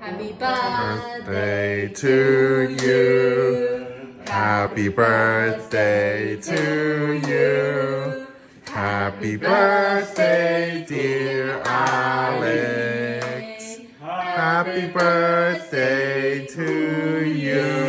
Happy birthday to you. Happy birthday to you. Happy birthday, dear Alex. Happy birthday to you.